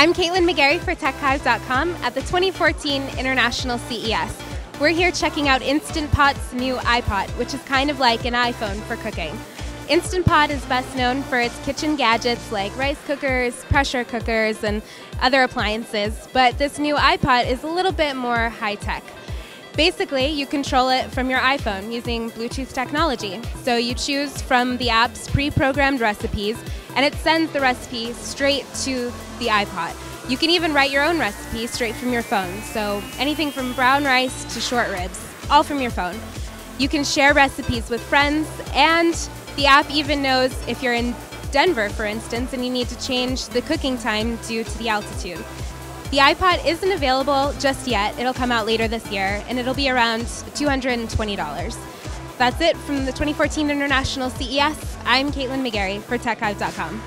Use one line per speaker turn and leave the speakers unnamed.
I'm Caitlin McGarry for TechHive.com at the 2014 International CES. We're here checking out Instant Pot's new iPot, which is kind of like an iPhone for cooking. Instant Pot is best known for its kitchen gadgets like rice cookers, pressure cookers, and other appliances, but this new iPot is a little bit more high tech. Basically, you control it from your iPhone using Bluetooth technology. So you choose from the app's pre programmed recipes, and it sends the recipe straight to the iPot. You can even write your own recipe straight from your phone. So anything from brown rice to short ribs, all from your phone. You can share recipes with friends, and the app even knows if you're in Denver, for instance, and you need to change the cooking time due to the altitude. The iPot isn't available just yet. It'll come out later this year, and it'll be around $220. That's it from the 2014 International CES. I'm Caitlin McGarry for TechHive.com.